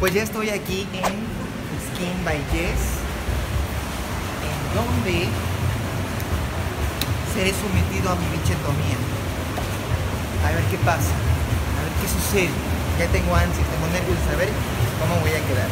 Pues ya estoy aquí en Skin by Jess, en donde seré sometido a mi bichetomía. A ver qué pasa, a ver qué sucede. Ya tengo ansias, tengo nervios de saber cómo voy a quedar.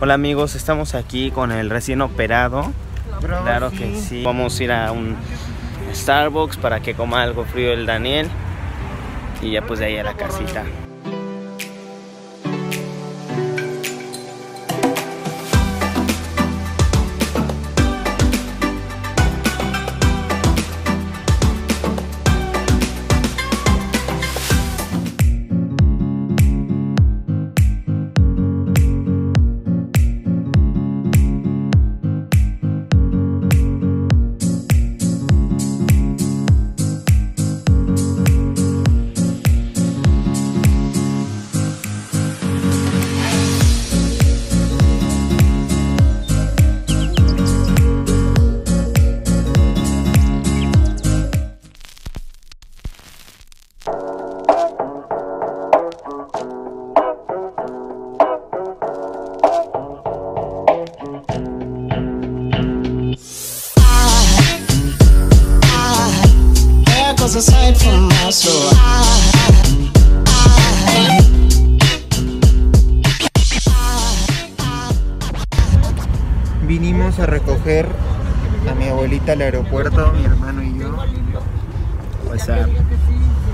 Hola amigos, estamos aquí con el recién operado. Claro que sí. Vamos a ir a un Starbucks para que coma algo frío el Daniel. Y ya pues de ahí a la casita. Vinimos a recoger a mi abuelita al aeropuerto, mi hermano y yo. Pues, ah,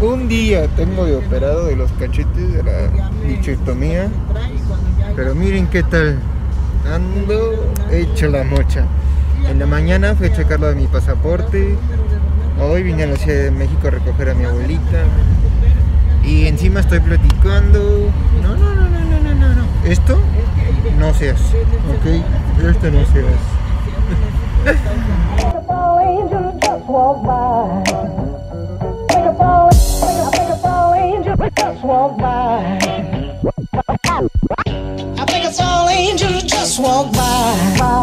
Un día tengo de operado de los cachetes de la bichectomía. Pero miren qué tal. Ando hecho la mocha. En la mañana fui a checar lo de mi pasaporte. Hoy vine a la Ciudad de México a recoger a mi abuelita. Y encima estoy platicando. seas. Ok, este no seas. I think just walk by. I,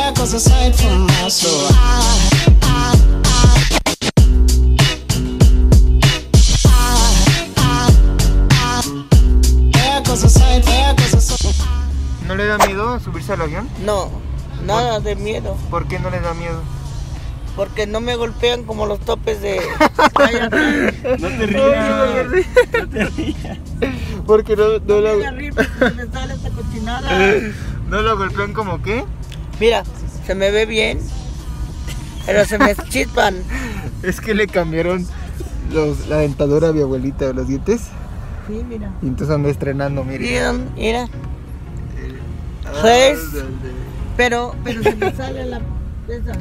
I, sight from my soul. I, miedo subirse al avión? No, nada de miedo, ¿Por qué no le da miedo? porque no me golpean como los topes de... no te rías. Porque no, no, lo, arriba, me sale esta cochinada. no lo golpean como qué. Mira, se me ve bien, pero se me chispan. Es que le cambiaron los, la dentadura a mi abuelita de los dientes. Sí, mira. Y entonces ando estrenando. Mira, mira, Ah, Pues- dale. pero, pero se me sale la... esa.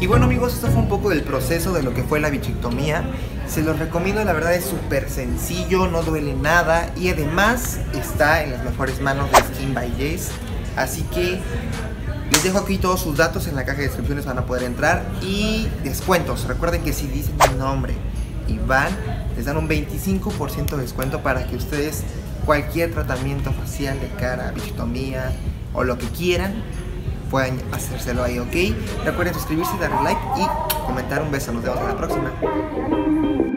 Y bueno amigos, esto fue un poco del proceso de lo que fue la bichectomía. Se los recomiendo, la verdad es súper sencillo, no duele nada y además está en las mejores manos de Skin by Jace. Así que les dejo aquí todos sus datos en la caja de descripciones, van a poder entrar. Y descuentos, recuerden que si dicen mi nombre y van, les dan un 25% de descuento para que ustedes cualquier tratamiento facial de cara, bichectomía o lo que quieran, puedan hacérselo ahí, ¿ok? Recuerden suscribirse, darle like y comentar un beso. Nos vemos en la próxima.